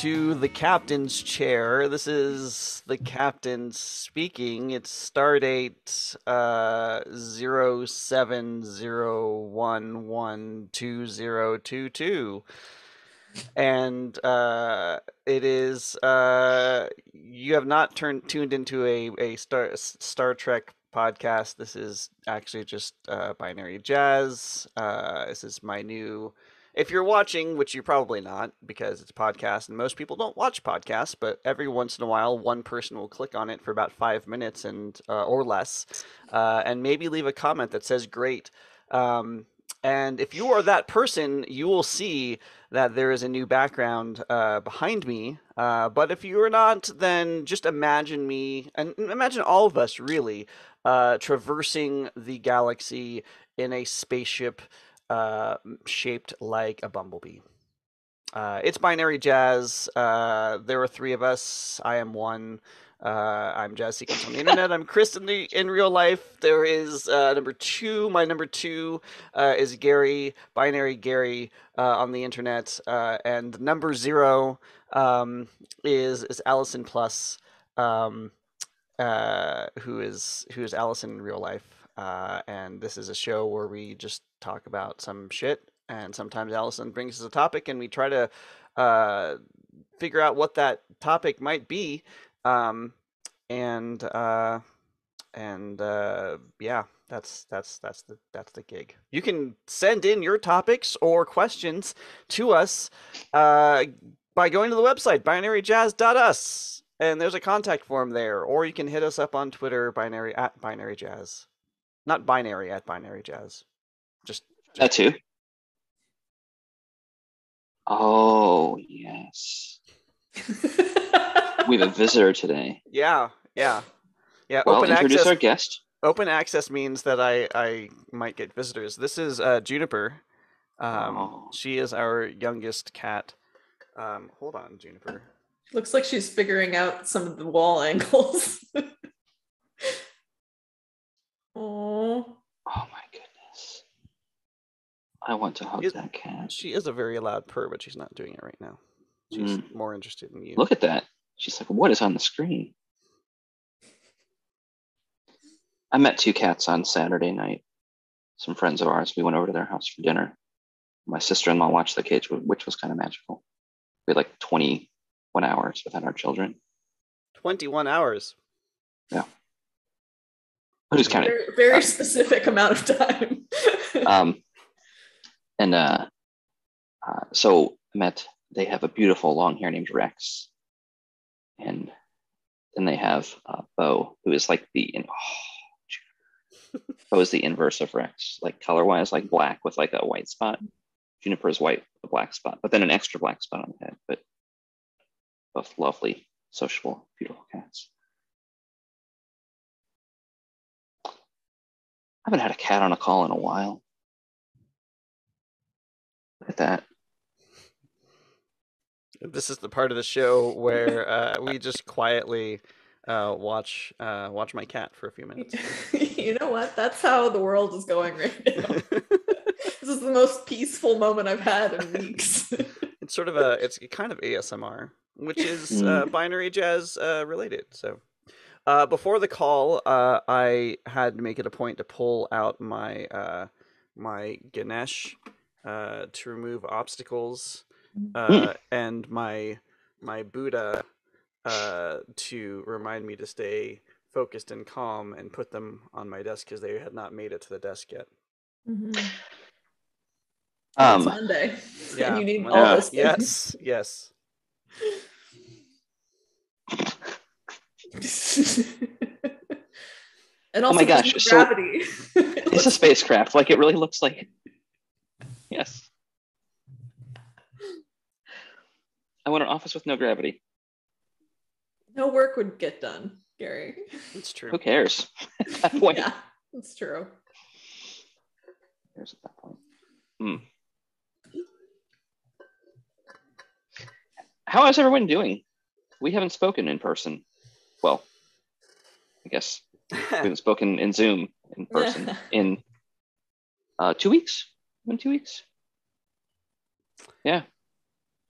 To the captain's chair. This is the captain speaking. It's stardate uh, 0701120022. And uh, it is uh, you have not turned tuned into a, a Star Star Trek podcast. This is actually just uh, binary jazz. Uh, this is my new if you're watching, which you're probably not because it's a podcast and most people don't watch podcasts, but every once in a while, one person will click on it for about five minutes and uh, or less, uh, and maybe leave a comment that says "great." Um, and if you are that person, you will see that there is a new background uh, behind me. Uh, but if you are not, then just imagine me and imagine all of us really uh, traversing the galaxy in a spaceship uh, shaped like a bumblebee. Uh, it's binary jazz. Uh, there are three of us. I am one. Uh, I'm Jazz Sequence on the internet. I'm Chris in the in real life. There is uh, number two. My number two uh, is Gary, binary Gary on the internet, and number zero um, is is Allison Plus, um, who is who is Allison in real life. Uh, and this is a show where we just talk about some shit. And sometimes Allison brings us a topic, and we try to uh, figure out what that topic might be. Um, and uh, and uh, yeah, that's that's that's the that's the gig. You can send in your topics or questions to us uh, by going to the website binaryjazz.us, and there's a contact form there, or you can hit us up on Twitter binary at binaryjazz. Not binary at binary jazz. Just, just that too. Oh yes. we have a visitor today. Yeah, yeah, yeah. Well, open introduce access, our guest. Open access means that I I might get visitors. This is uh, Juniper. Um, oh. She is our youngest cat. Um, hold on, Juniper. Looks like she's figuring out some of the wall angles. Oh. My goodness. I want to hug that cat. She is a very loud purr, but she's not doing it right now. She's mm. more interested in you. Look at that. She's like, what is on the screen? I met two cats on Saturday night. Some friends of ours. We went over to their house for dinner. My sister in law watched the kids, which was kind of magical. We had like 21 hours without our children. 21 hours? Yeah. Who's counting? Very, very uh, specific amount of time. um, and uh, uh, so met. They have a beautiful long hair named Rex, and then they have uh, Bo, who is like the in, oh, Bo is the inverse of Rex, like color wise, like black with like a white spot. Juniper is white with a black spot, but then an extra black spot on the head. But both lovely, sociable, beautiful cats. Haven't had a cat on a call in a while. Look at that. This is the part of the show where uh, we just quietly uh, watch uh, watch my cat for a few minutes. you know what? That's how the world is going right now. this is the most peaceful moment I've had in weeks. it's sort of a it's kind of ASMR, which is uh, mm. binary jazz uh, related. So uh, before the call, uh, I had to make it a point to pull out my uh, my Ganesh uh, to remove obstacles, uh, and my my Buddha uh, to remind me to stay focused and calm, and put them on my desk because they had not made it to the desk yet. Mm-hmm. Um, Monday. Yeah, you need all those Yes, yes. and also oh my gosh, gravity. So it's a spacecraft. Like it really looks like. Yes. I want an office with no gravity. No work would get done, Gary. It's true. Who cares at that point? yeah, it's true. Who Cares at that point. Hmm. How is everyone doing? We haven't spoken in person well, I guess we haven't spoken in Zoom in person in uh, two weeks. In two weeks. Yeah.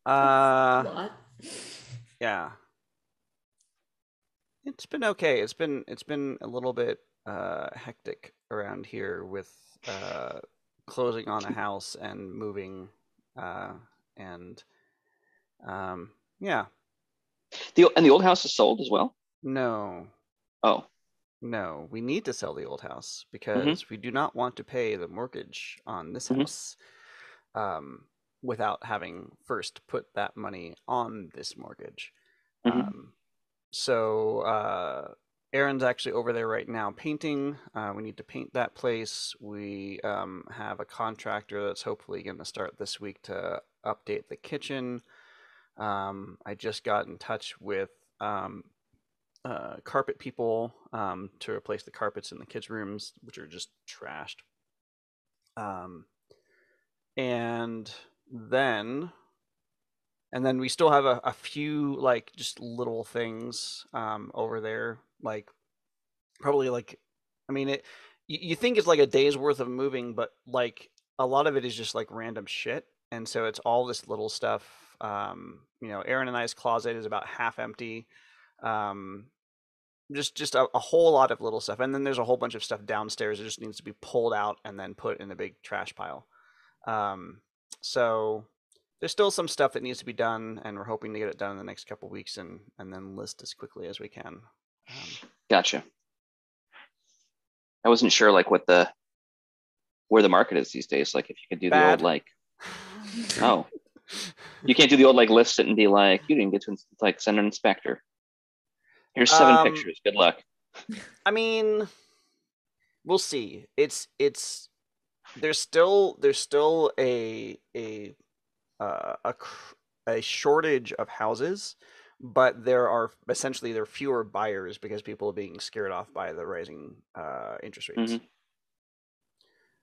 Uh, Lot. yeah. It's been okay. It's been it's been a little bit uh hectic around here with uh closing on a house and moving uh and um yeah. The and the old house is sold as well. No. Oh, No, we need to sell the old house because we do not want to pay the mortgage on this Mhm. house um, without having first put that money on this mortgage. Mhm. Um, so uh, Aaron's actually over there right now painting. Uh, we need to paint that place. We um, have a contractor that's hopefully going to start this week to update the kitchen. Um, I just got in touch with um, uh, carpet people um, to replace the carpets in the kids' rooms, which are just trashed. Um, and then, and then we still have a, a few like just little things um, over there, like probably like, I mean it. You, you think it's like a day's worth of moving, but like a lot of it is just like random shit, and so it's all this little stuff. Um, you know, Aaron and I's closet is about half empty um just just a, a whole lot of little stuff and then there's a whole bunch of stuff downstairs that just needs to be pulled out and then put in a big trash pile um so there's still some stuff that needs to be done and we're hoping to get it done in the next couple weeks and and then list as quickly as we can um, gotcha. I wasn't sure like what the where the market is these days. Like if you could do the old like oh you can't do the old like list it and be like you didn't get to like send an inspector. Here's seven Um, pictures. Good luck. I mean, we'll see. It's it's there's still there's still a a uh, a a shortage of houses, but there are essentially there are fewer buyers because people are being scared off by the rising uh, interest rates, Mhm.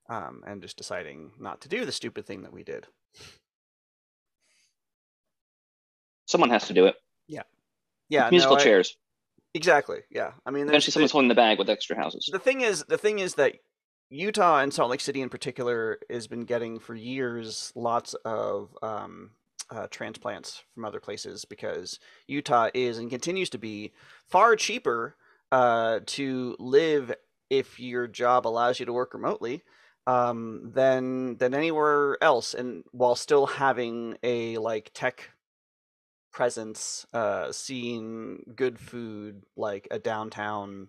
um, and just deciding not to do the stupid thing that we did. Someone has to do it. Yeah, Yeah. Musical no, chairs. Exactly. Yeah, I mean, Eventually, someone's holding the bag with extra houses. the thing is the thing is that utah and salt lake city in particular has been getting for years lots of um, uh, transplants from other places because utah is and continues to be far cheaper uh, to live if your job allows you to work remotely um, than than anywhere else and while still having a like tech presence uh, seeing good food like a downtown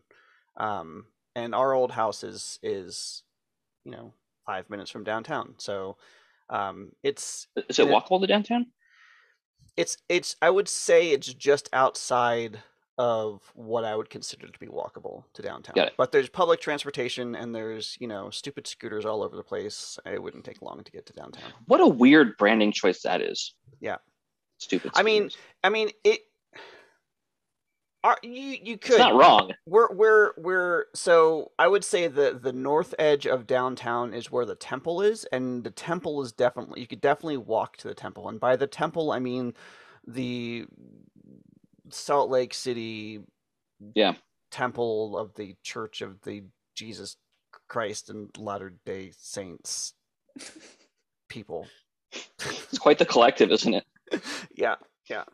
um, and our old house is is you know five minutes from downtown so um, it's Is it Yeah. walkable to downtown? it's it's i would say it's just outside of what i would consider to be walkable to downtown it. but there's public transportation and there's you know stupid scooters all over the place it wouldn't take long to get to downtown What a weird branding choice that is. Yeah. Stupid. I mean, i mean it are you you could it's not wrong. We're we're we're so I would say the the north edge of downtown is where the temple is, and the temple is definitely you could definitely walk to the temple, and by the temple I mean the Salt Lake City Yeah. temple of the Church of the Jesus Christ and Latter Day Saints people. It's quite the collective, isn't it? yeah, yeah.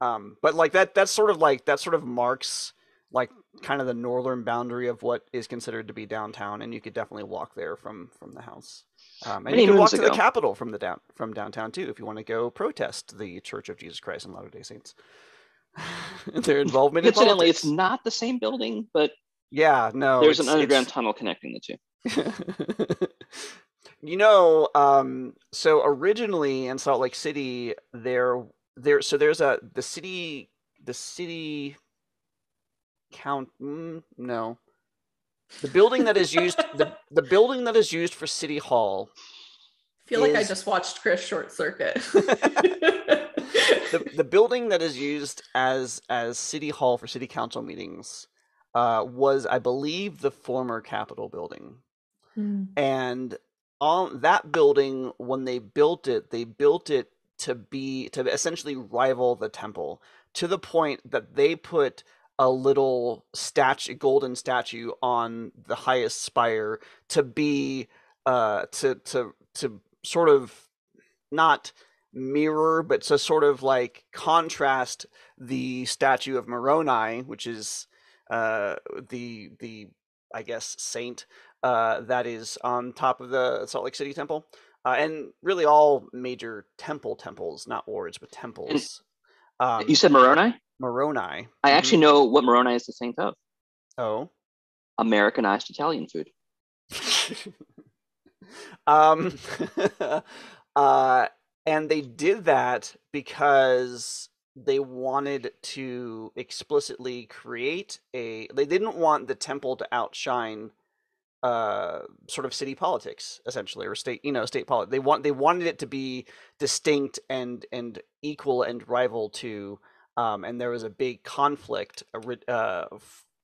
Um, but like that, that's sort of like that sort of marks like kind of the northern boundary of what is considered to be downtown, and you could definitely walk there from from the house. Um, and Many you can walk moons to the ago. Capitol from the down from downtown too if you want to go protest the Church of Jesus Christ and Latter Day Saints. Their involvement in Incidentally, it's not the same building, but Yeah, no. there's an underground it's- tunnel connecting the two. you know, um, so originally in Salt Lake City, there, there, so there's a the city, the city count. Mm, no, the building that is used, the the building that is used for City Hall. I feel like I just watched Chris Short Circuit. The the building that is used as as City Hall for City Council meetings uh, was, I believe, the former Capitol building. Hmm. and on that building when they built it they built it to be to essentially rival the temple to the point that they put a little statue golden statue on the highest spire to be uh to to to sort of not mirror, but to sort of like contrast the statue of Moroni, which is uh, the the I guess saint uh, that is on top of the Salt Lake City Temple, uh, and really all major temple temples, not wards, but temples. Um, you said Moroni? Moroni. I actually know what Moroni is the saint of. Oh. Americanized Italian food. um, uh, and they did that because they wanted to explicitly create a. They didn't want the temple to outshine uh sort of city politics essentially or state you know state politics they want they wanted it to be distinct and and equal and rival to um and there was a big conflict uh, uh,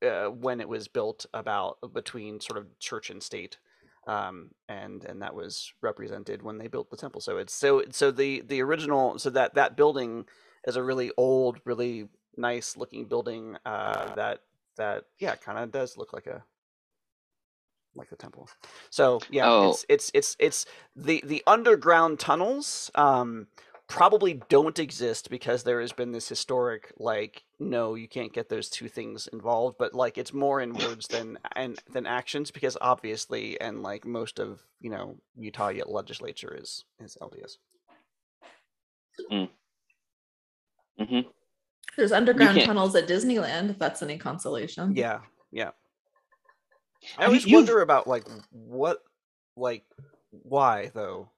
uh when it was built about between sort of church and state um and and that was represented when they built the temple. So it's so so the the original so that that building is a really old really nice looking building uh that that yeah kind of does look like a like the temple. So yeah, Oh. it's it's it's it's the the underground tunnels um probably don't exist because there has been this historic like no you can't get those two things involved but like it's more in words than and than actions because obviously and like most of you know Utah yet legislature is is LDS. mm-hmm There's underground tunnels at Disneyland, if that's any consolation. Yeah, yeah. I always you- wonder about like what like why though.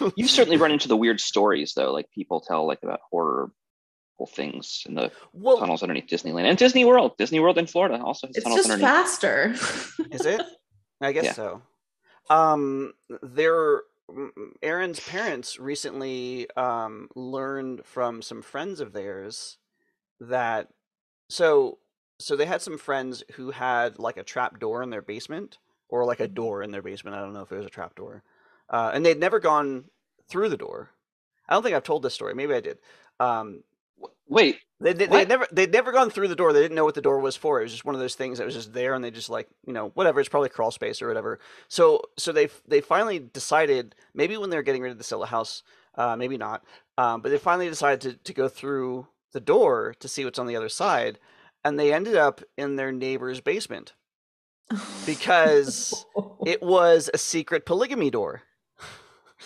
You've certainly run into the weird stories though, like people tell like about horrible things in the Well, tunnels underneath Disneyland and Disney World. Disney World in Florida also has It's tunnels just underneath. faster. Is it? I guess Yeah. so. Um, there, Aaron's parents recently um, learned from some friends of theirs that so so they had some friends who had like a trap door in their basement or like a door in their basement. I don't know if it was a trap door, uh, and they'd never gone through the door. I don't think I've told this story. Maybe I did. Um, Wait, they they they'd never they'd never gone through the door. They didn't know what the door was for. It was just one of those things that was just there, and they just like you know whatever. It's probably crawl space or whatever. So so they they finally decided maybe when they were getting ready to sell the house, uh, maybe not, um, but they finally decided to to go through the door to see what's on the other side, and they ended up in their neighbor's basement because it was a secret polygamy door.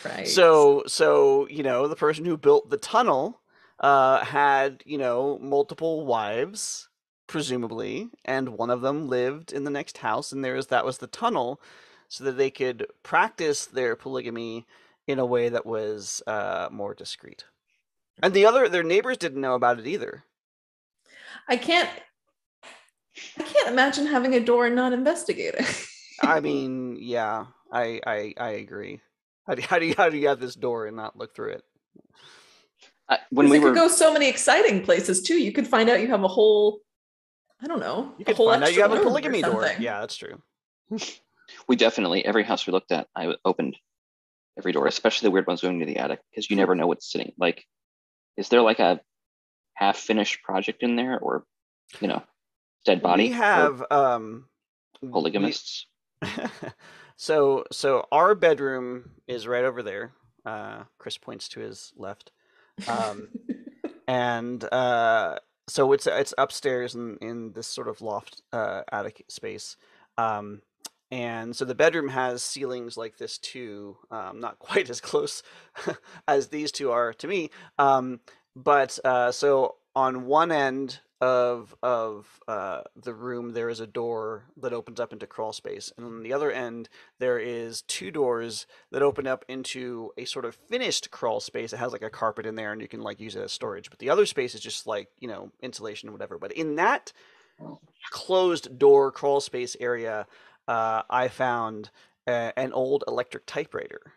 right. So so you know the person who built the tunnel uh, had you know multiple wives presumably, and one of them lived in the next house, and there was that was the tunnel, so that they could practice their polygamy in a way that was uh, more discreet. And the other their neighbors didn't know about it either. I can't I can't imagine having a door and not investigating. I mean, yeah, I I, I agree. How do, how do you how do you have this door and not look through it? I, when 'Cause we it were could go so many exciting places too. You could find out you have a whole I don't know. You a could whole find out you extra have a room or polygamy door. Yeah, that's true. we definitely every house we looked at, I opened every door, especially the weird ones going to the attic, because you never know what's sitting. Like, is there like a half finished project in there, or you know, dead body? We have um we- polygamists. so so our bedroom is right over there. Uh, Chris points to his left, um, and uh, so it's it's upstairs in in this sort of loft uh, attic space. Um, and so the bedroom has ceilings like this too, um, not quite as close as these two are to me. Um, but uh, so on one end of of uh, the room there is a door that opens up into crawl space, and on the other end there is two doors that open up into a sort of finished crawl space. It has like a carpet in there, and you can like use it as storage. But the other space is just like you know insulation and whatever. But in that closed door crawl space area, uh, I found uh, an old electric typewriter.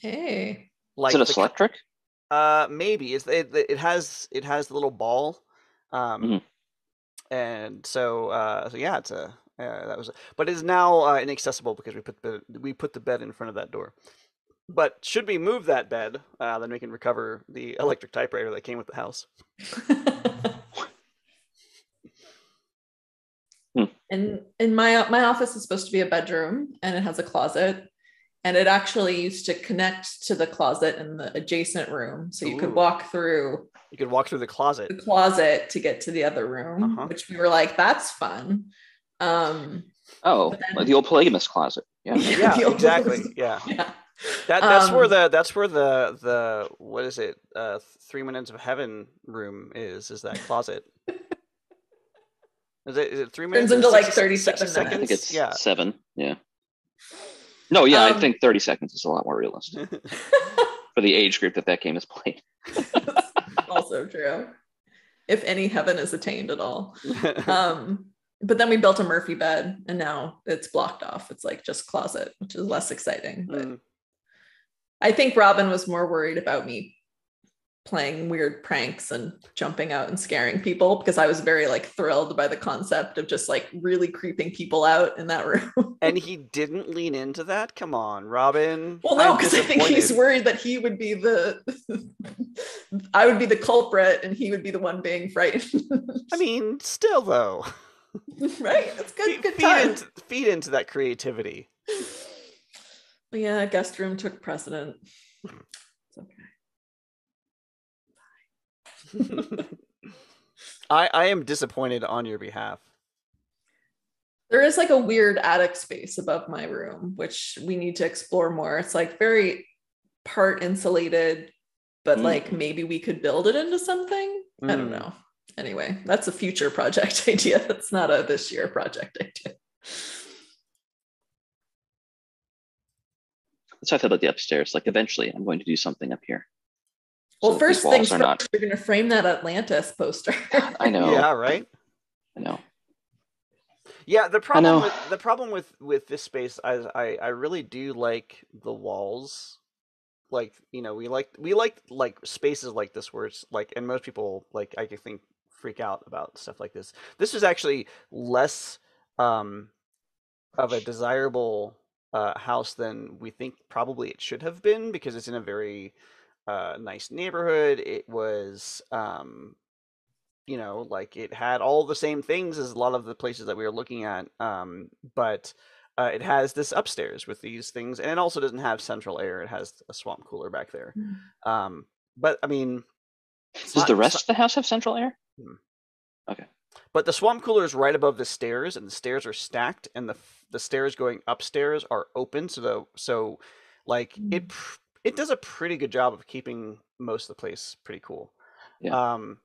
hey. Like is it a electric? uh, maybe it's it, it has it has the little ball, um, Mhm. and so uh, so yeah, it's a uh, that was, but it is now uh, inaccessible because we put the we put the bed in front of that door. But should we move that bed, uh, then we can recover the electric typewriter that came with the house. Hmm. And in my my office is supposed to be a bedroom and it has a closet. and it actually used to connect to the closet in the adjacent room. So you Ooh. could walk through You could walk through the closet. the closet to get to the other room, Uh-huh. which we were like, that's fun. Um, Oh, then- like the old polygamous closet. Yeah. Yeah, the old- exactly. Yeah. Yeah. That that's where Um, the that's where the the what is it? Uh, three minutes of heaven room is is that closet. Is it is it three minutes? into, or like, 60 37 60 minutes. I think it's Yeah. seven. Yeah. No, yeah, I Um, think 30 seconds is a lot more realistic for the age group that that game is played. Also true. If any heaven is attained at all. Um, but then we built a Murphy bed and now it's blocked off. It's like just closet, which is less exciting. But Mm. I think Robin was more worried about me playing weird pranks and jumping out and scaring people because I was very like thrilled by the concept of just like really creeping people out in that room. and he didn't lean into that. Come on, Robin. well, no, because I think he's worried that he would be the I would be the culprit and he would be the one being frightened. I mean, still though, right? It's good, feed, good feed time. into feed into that creativity. Yeah, guest room took precedent. I I am disappointed on your behalf. There is like a weird attic space above my room, which we need to explore more. It's like very part insulated, but Mm. like maybe we could build it into something. I don't Mm. know. Anyway, that's a future project idea. That's not a this year project idea. That's how I feel about the upstairs. Like eventually I'm going to do something up here. Well, So first things first, not we're going to frame that Atlantis poster. I know. Yeah, right. I know. Yeah, the know. problem with the problem with with this space, I I I really do like the walls. Like you know, we like we like like spaces like this where it's like, and most people like I think freak out about stuff like this. This is actually less um of a desirable uh, house than we think probably it should have been because it's in a very uh, nice neighborhood. It was um, you know like it had all the same things as a lot of the places that we were looking at um but uh, it has this upstairs with these things and it also doesn't have central air it has a swamp cooler back there um but i mean Does not- the rest not- of the house have central air? Okay. But the swamp cooler is right above the stairs and the stairs are stacked and the the stairs going upstairs are open so the so like it pr- it does a pretty good job of keeping most of the place pretty cool Yeah. um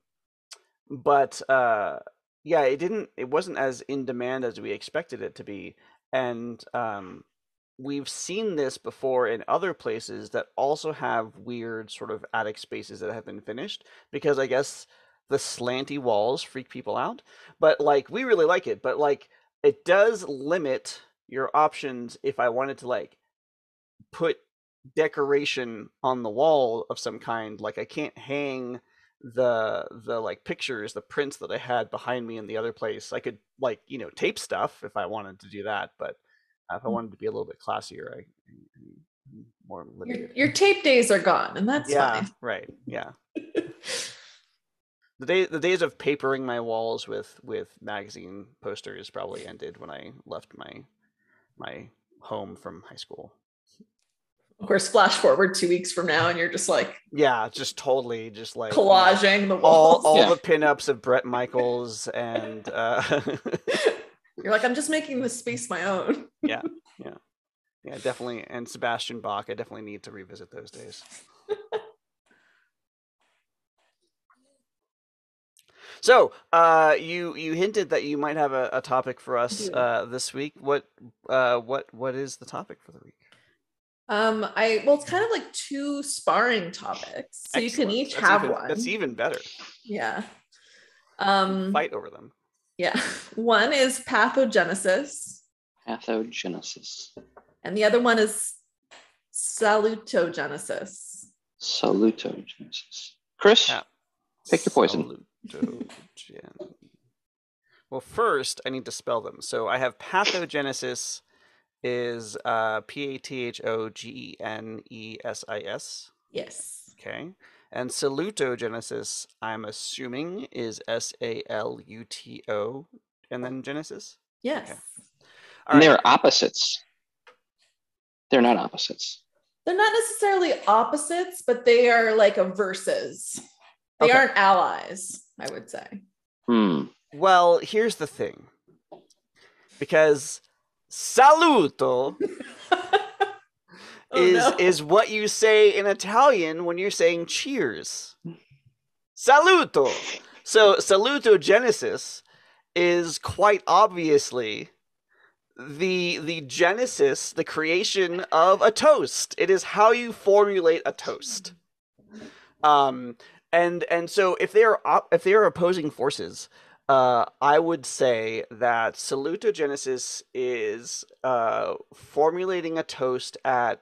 but uh yeah it didn't it wasn't as in demand as we expected it to be and um we've seen this before in other places that also have weird sort of attic spaces that have been finished because i guess the slanty walls freak people out but like we really like it but like it does limit your options if i wanted to like put decoration on the wall of some kind like i can't hang the the like pictures the prints that i had behind me in the other place i could like you know tape stuff if i wanted to do that but uh, if i Mm. wanted to be a little bit classier i more your, your tape days are gone, and that's yeah fine. right yeah the day the days of papering my walls with with magazine posters probably ended when i left my my home from high school Of course, flash forward two weeks from now, and you're just like yeah just totally just like you know, collaging the all walls. all Yeah. the pinups of Bret Michaels and uh You're like, I'm just making this space my own. yeah yeah, yeah, definitely and Sebastian Bach I definitely need to revisit those days. So, uh, you you hinted that you might have a, a topic for us uh, this week. What uh, what what is the topic for the week? Um, I well, it's kind of like two sparring topics, so you can each That's have even- one. That's even better. Yeah. Um. Fight over them. Yeah. One is pathogenesis, Pathogenesis. and the other one is salutogenesis. Salutogenesis. Chris, Yeah. Pick your poison. Salutogen- well, first I need to spell them. So I have pathogenesis is uh, P A T H O G E N E S I S. Yes. Okay. And salutogenesis, I'm assuming, is S A L U T O and then Genesis. Yes. All and right. they're opposites. They're not opposites. They're not necessarily opposites, but they are like a versus. They Okay. aren't allies, I would say. Hmm. Well, here's the thing. Because saluto Oh, is no. is what you say in Italian when you're saying cheers. Saluto. So salutogenesis is quite obviously the the genesis, the creation of a toast. It is how you formulate a toast. Um and and so if they are op- if they are opposing forces, uh, I would say that salutogenesis is uh, formulating a toast at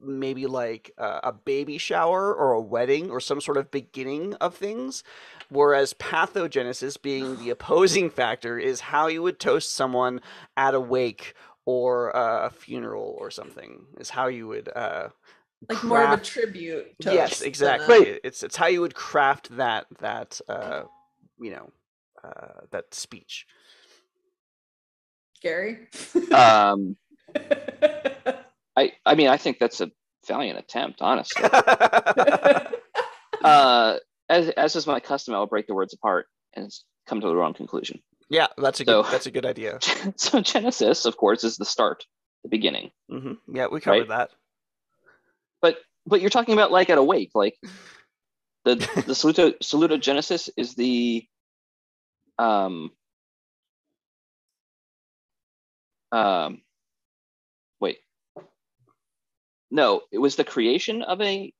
maybe like uh, a baby shower or a wedding or some sort of beginning of things, whereas pathogenesis, being the opposing factor, is how you would toast someone at a wake or a funeral or something. Is how you would. Uh, like more of a tribute. yes, exactly. a- It's it's how you would craft that that uh, you know uh, that speech. Gary. Um, I I mean I think that's a valiant attempt, honestly. uh, as as is my custom, I'll break the words apart and come to the wrong conclusion. yeah, that's a good that's a good idea. so Genesis, of course, is the start, the beginning. hmm Yeah, we covered that. But but you're talking about like at a wake, like the the saluto salutogenesis is the um um wait no it was the creation of a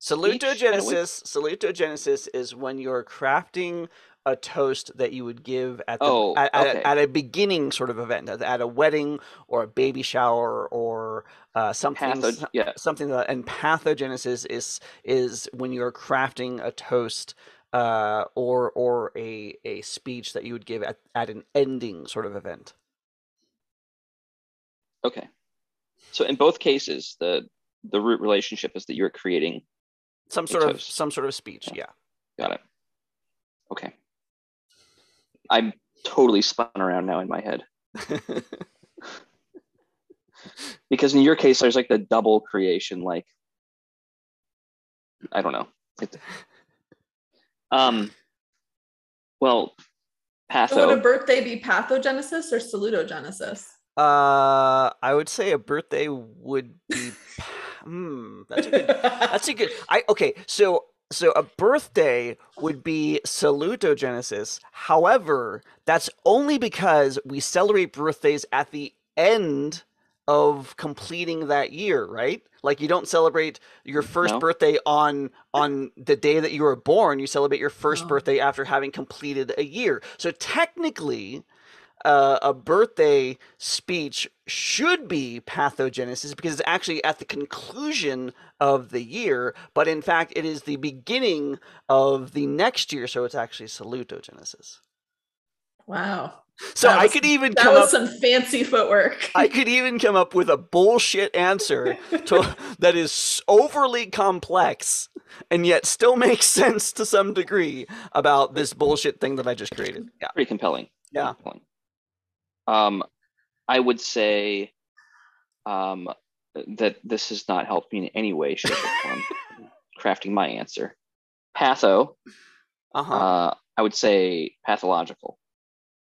Salutogenesis. Salutogenesis is when you're crafting a toast that you would give at the Oh, at, okay. at a beginning sort of event, at, at a wedding or a baby shower or uh, something. yeah something that and pathogenesis is is when you're crafting a toast uh, or or a a speech that you would give at, at an ending sort of event. okay so in both cases the the root relationship is that you're creating Some sort of some sort of speech. Yeah. got it okay i'm totally spun around now in my head because in your case there's like the double creation like i don't know Like um well So would a birthday be pathogenesis or salutogenesis? uh, I would say a birthday would be. Hmm. That's a good. That's a good. I okay. So so a birthday would be salutogenesis. However, that's only because we celebrate birthdays at the end of completing that year, right? Like you don't celebrate your first No. birthday on on the day that you were born. You celebrate your first Oh. birthday after having completed a year. So technically, uh, a birthday speech should be pathogenesis because it's actually at the conclusion of the year, but in fact, it is the beginning of the next year, so it's actually salutogenesis. Wow. So That I could even That come was up. some fancy footwork. I could even come up with a bullshit answer to, that is overly complex and yet still makes sense to some degree about this bullshit thing that I just created. Yeah. pretty compelling pretty Yeah. compelling. um i would say um that this has not helped me in any way shape or form crafting my answer patho Uh-huh. uh i would say pathological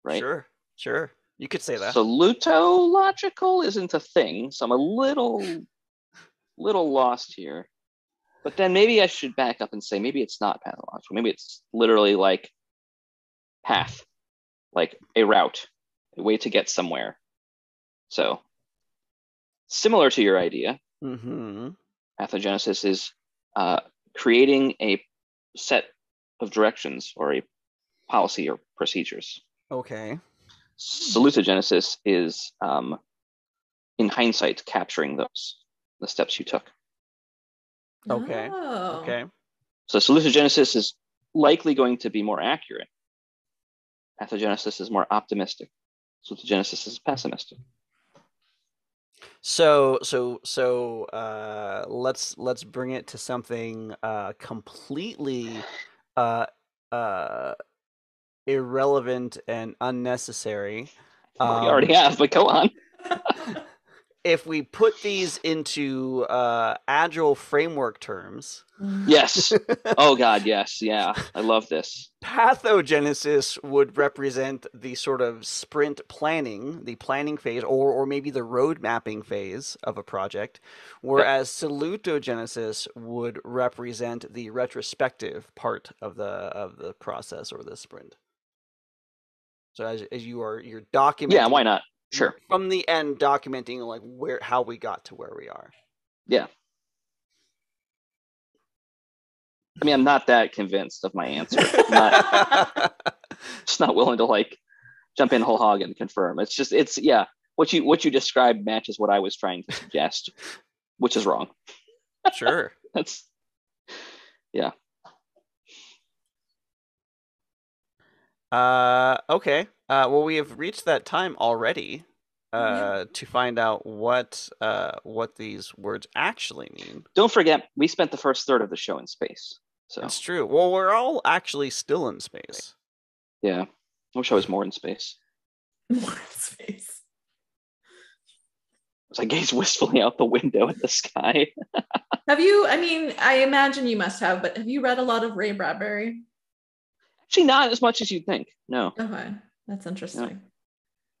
right Sure. Sure. You could say that. Salutological isn't a thing, so I'm a little little lost here. But then maybe I should back up and say maybe it's not pathological. Maybe it's literally like path, like a route, a way to get somewhere. So similar to your idea, mm-hmm. pathogenesis is uh, creating a set of directions or a policy or procedures. Okay. salutogenesis is um, in hindsight capturing those the steps you took Okay. Oh. Okay. so salutogenesis is likely going to be more accurate pathogenesis is more optimistic salutogenesis is pessimistic So so so uh let's let's bring it to something uh completely uh uh irrelevant and unnecessary. we Um, already have but go on if we put these into uh, agile framework terms, Yes. Oh God, yes. Yeah. I love this. pathogenesis would represent the sort of sprint planning, the planning phase, or or maybe the road mapping phase of a project, whereas salutogenesis would represent the retrospective part of the of the process or the sprint. So as, as you are you're documenting Yeah, why not? Sure. from the end documenting like where how we got to where we are. Yeah. I mean, I'm not that convinced of my answer. I'm not, just not willing to like jump in whole hog and confirm. It's just it's yeah. What you what you described matches what I was trying to suggest, which is wrong. sure. That's Uh, okay. Uh, well, we have reached that time already. Uh, to find out what uh what these words actually mean. don't forget we spent the first third of the show in space. So It's true. Well, we're all actually still in space. yeah, I wish I was more in space. More in space. As I gaze wistfully out the window at the sky. Have you? I mean, I imagine you must have, but have you read a lot of Ray Bradbury? Actually, not as much as you'd think. No. Okay, that's interesting.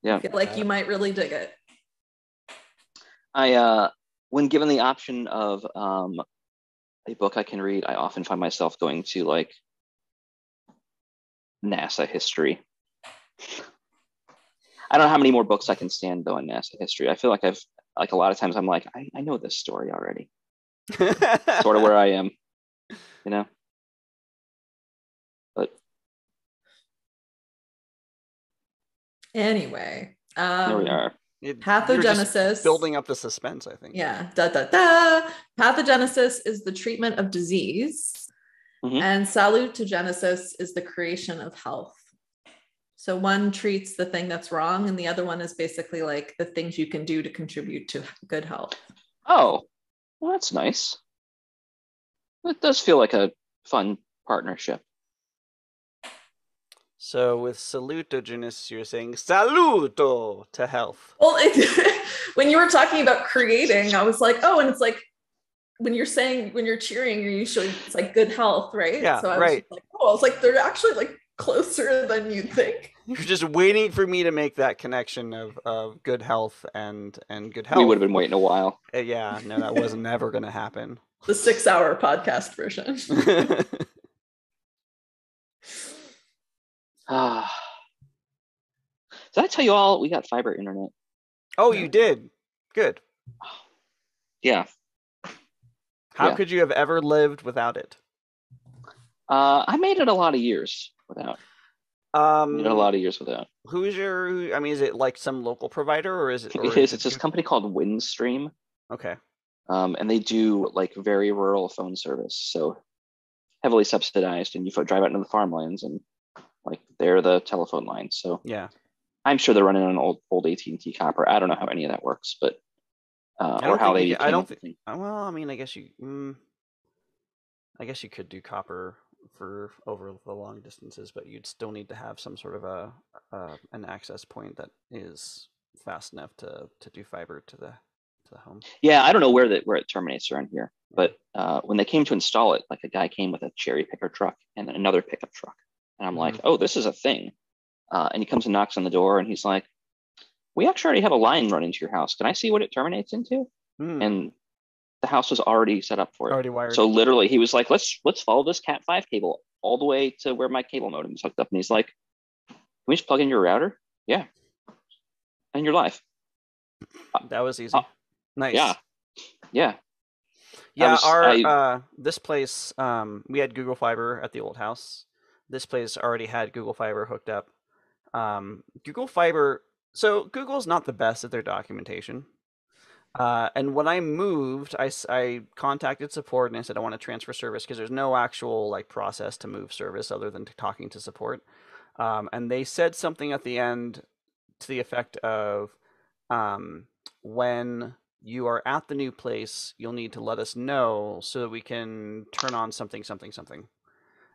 Yeah. I feel like you might really dig it. I uh when given the option of um a book I can read, I often find myself going to like NASA history. I don't know how many more books I can stand though in NASA history. I feel like I've like a lot of times I'm like, I, I know this story already. Sort of where I am, you know? But Anyway, there um, we are. It- you're just pathogenesis. building up the suspense, I think. Yeah, da da da. Pathogenesis is the treatment of disease, Mhm. and salutogenesis is the creation of health. So one treats the thing that's wrong, and the other one is basically like the things you can do to contribute to good health. Oh, well, that's nice. That does feel like a fun partnership. So with salutogenesis, you're saying saluto to health. Well, it, when you were talking about creating, I was like, oh, and it's like when you're saying when you're cheering, you're usually it's like good health, right? Yeah, so I was right. just like, oh, I was like, they're actually like closer than you'd think. You're just waiting for me to make that connection of, of good health and and good health. We would have been waiting a while. Uh, yeah, no, that was never going to happen. The six-hour podcast version. Ah. Did I tell you all we got fiber internet? oh, you did. Good. Yeah. How Yeah. could you have ever lived without it? Uh, I made it a lot of years without. Um, Made it a lot of years without. who's your? I mean, is it like some local provider or is it? Or It is. It's this company called Windstream, Okay. um, and they do like very rural phone service, so heavily subsidized. And you drive out into the farmlands, and like they're the telephone lines. So Yeah. I'm sure they're running on an old old AT and T copper. I don't know how any of that works, but uh, or how think they. I don't the- Uh, Well, I mean, I guess you. Mm, I guess you could do copper for over the long distances, but you'd still need to have some sort of a uh, an access point that is fast enough to to do fiber to the to the home. Yeah, I don't know where that where it terminates around here, but uh, when they came to install it, like a guy came with a cherry picker truck and then another pickup truck, and I'm like, oh, this is a thing. Uh, and he comes and knocks on the door, and he's like, we actually already have a line running to your house. Can I see what it terminates into? Hmm, And the house was already set up for it. already wired. So literally, he was like, let's let's follow this Cat five cable all the way to where my cable modem is hooked up, and he's like, can we just plug in your router? Yeah, and you're live. that was easy. uh, nice. Yeah, yeah. Yeah, was- our I- uh, this place, um, we had Google Fiber at the old house. This place already had Google Fiber hooked up. Um, Google Fiber, so Google's not the best at their documentation. Uh, and when I moved, I contacted support and I said I want to transfer service because there's no actual like process to move service other than to talking to support. Um, and they said something at the end to the effect of, um, when you are at the new place, you'll need to let us know so that we can turn on something, something, something.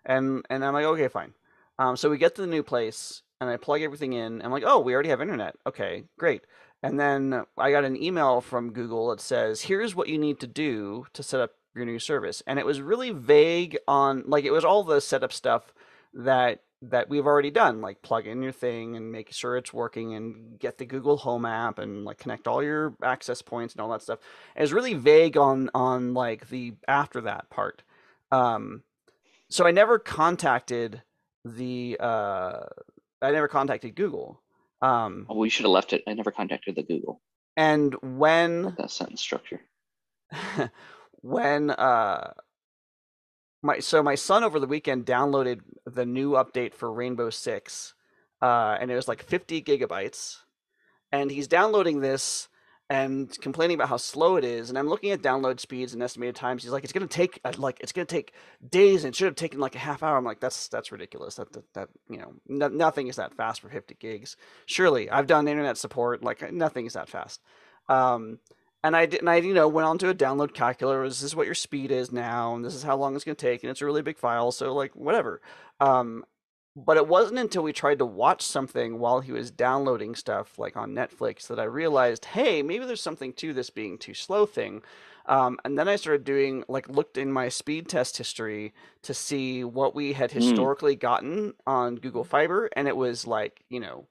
And and I'm like, okay, fine. Um, so we get to the new place, and I plug everything in. I'm like, oh, we already have internet. Okay, great. And then I got an email from Google that says, "Here's what you need to do to set up your new service." And it was really vague on like it was all the setup stuff that that we've already done, like plug in your thing and make sure it's working and get the Google Home app and like connect all your access points and all that stuff. And it's really vague on on like the after that part. Um, so I never contacted the uh, I never contacted Google. Um, Oh, we should have left it. I never contacted the Google. and when That sentence structure. when uh my so my son over the weekend downloaded the new update for Rainbow Six, uh, and it was like 50 gigabytes, and he's downloading this and complaining about how slow it is. And I'm looking at download speeds and estimated times. He's like, it's gonna take uh, like it's gonna take days, and it should have taken like a half hour. I'm like, that's that's ridiculous. That that, that you know, no, nothing is that fast for 50 gigs. Surely, I've done internet support. Like nothing is that fast. Um, and I did, and I you know went on to a download calculator. This is what your speed is now, and this is how long it's going to take, and it's a really big file. So like whatever. Um, but it wasn't until we tried to watch something while he was downloading stuff like on Netflix that I realized, hey, maybe there's something to this being too slow thing. Um, and then I started doing like looked in my speed test history to see what we had Hmm. historically gotten on Google Fiber, and it was like you know,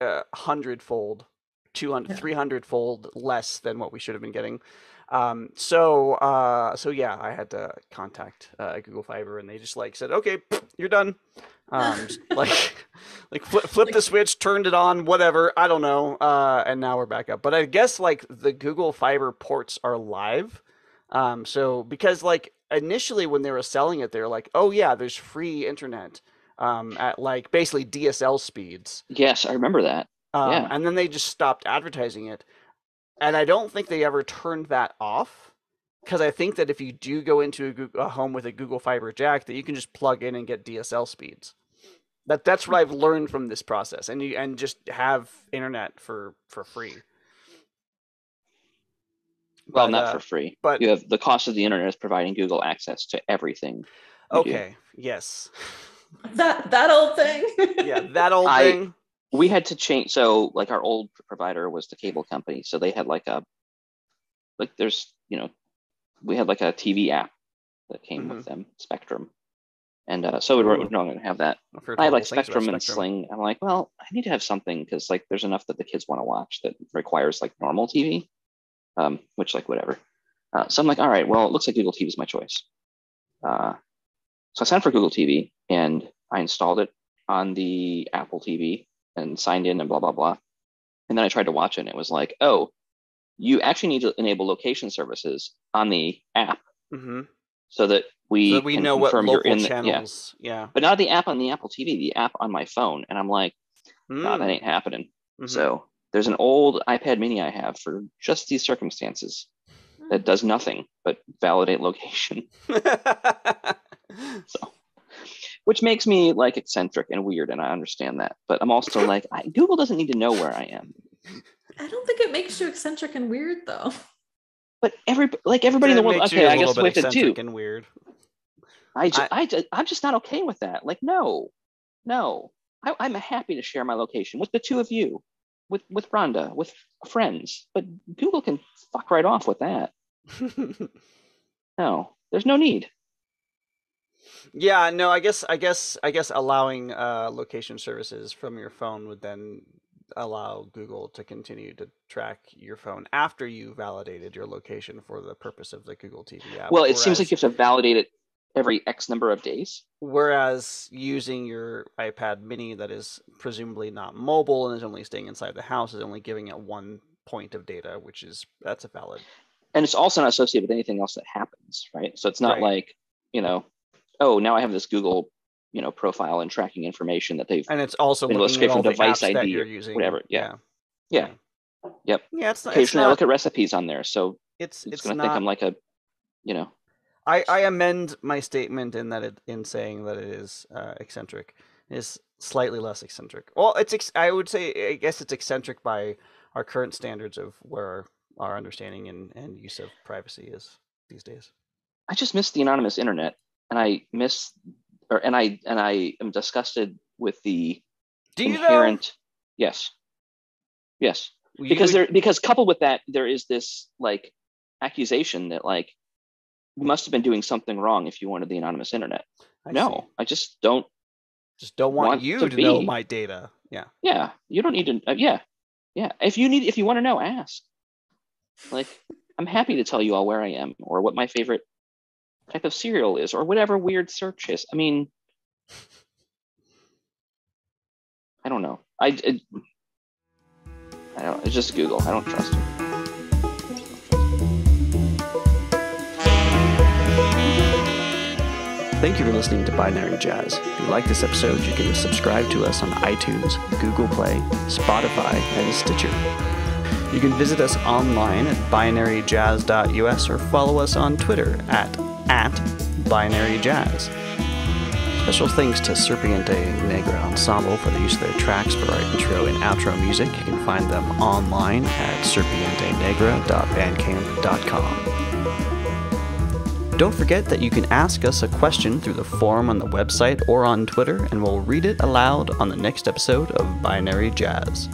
a hundredfold 200 Yeah. 300 fold less than what we should have been getting um, so uh, so yeah i had to contact uh, google fiber and they just like said okay you're done um, just, like like flip, flip the switch turned it on whatever i don't know uh, and now we're back up but i guess like the google fiber ports are live um, so because like initially when they were selling it they're like oh yeah there's free internet um, at like basically dsl speeds Yes, I remember that. um, Yeah. and then they just stopped advertising it. And I don't think they ever turned that off because I think that if you do go into a, Goog- a home with a Google Fiber jack, that you can just plug in and get DSL speeds. That that's what I've learned from this process, and you and just have internet for for free. Well, But, not uh, for free. but- you have the cost of the internet is providing Google access to everything. you do. Okay, yes, That that old thing. yeah, that old I- thing. We had to change. So, like, our old provider was the cable company, so they had like a like there's you know we had like a TV app that came with them, Spectrum, and uh, so we're Mm-hmm. Ooh. going to have that. I had like things Spectrum and Sling. I'm like, well, I need to have something because like there's enough that the kids want to watch that requires like normal TV, um, which like whatever. Uh, so I'm like, all right, well, it looks like Google TV is my choice. Uh, so I signed for Google TV and I installed it on the Apple TV and signed in and blah blah blah. And then I tried to watch it and it was like, oh, you actually need to enable location services on the app hmm so that we So that we know what local in the, yeah, channels. Yeah. but not the app on the Apple TV, the app on my phone. And I'm like, no, that Mm, ain't happening. mhm. So there's an old iPad mini I have for just these circumstances that does nothing but validate location, which makes me like eccentric and weird. And I understand that. But I'm also like, I, Google doesn't need to know where I am. I don't think it makes you eccentric and weird though. But every like everybody in the world, okay, i guess we bit have to do. eccentric and weird. I, ju- I- I, ju- I'm just not okay with that. Like, no, no. I, I'm happy to share my location with the two of you, with with Rhonda, with friends. But Google can fuck right off with that. No, there's no need. Yeah, no, I guess I guess I guess allowing uh, location services from your phone would then allow Google to continue to track your phone after you validated your location for the purpose of the Google TV app. Well, it seems like you have to validate it every X number of days. Whereas using your iPad mini that is presumably not mobile and is only staying inside the house is only giving it one point of data, which is that's a valid. And it's also not associated with anything else that happens, right? So it's not Right. like, you know, oh, now I have this Google, you know, profile and tracking information that they've And it's also Been able to looking scrape at all from the device ID you're using. whatever, yeah. Yeah. Yeah. Yep. Yeah, it's not. It's occasionally I look at recipes on there. So It's it's, it's gonna not. think I'm like a, you know, I, I amend my statement in that it in saying that it is uh, eccentric is slightly less eccentric. Well, it's ex- I would say I guess it's eccentric by our current standards of where our understanding and, and use of privacy is these days. I just miss the anonymous internet, and I miss, or and I and I am disgusted with the Do you know? inherent. Yes. Yes. You because would- there because coupled with that there is this like accusation that like you must have been doing something wrong if you wanted the anonymous internet. I no, see. I just don't. just don't want, want you to to, know my data. Yeah. Yeah, you don't need to. Uh, yeah, yeah. If you need, if you want to know, ask. Like, I'm happy to tell you all where I am or what my favorite type of cereal is or whatever weird search is. I mean, I don't know. I, I don't. It's just Google. I don't trust it. Thank you for listening to Binary Jazz. If you like this episode, you can subscribe to us on iTunes, Google Play, Spotify, and Stitcher. You can visit us online at binaryjazz.us or follow us on Twitter at, at Binary Jazz. Special thanks to Serpiente Negra Ensemble for the use of their tracks for our intro and outro music. You can find them online at serpientenegra.bandcamp.com. Don't forget that you can ask us a question through the forum on the website or on Twitter, and we'll read it aloud on the next episode of Binary Jazz.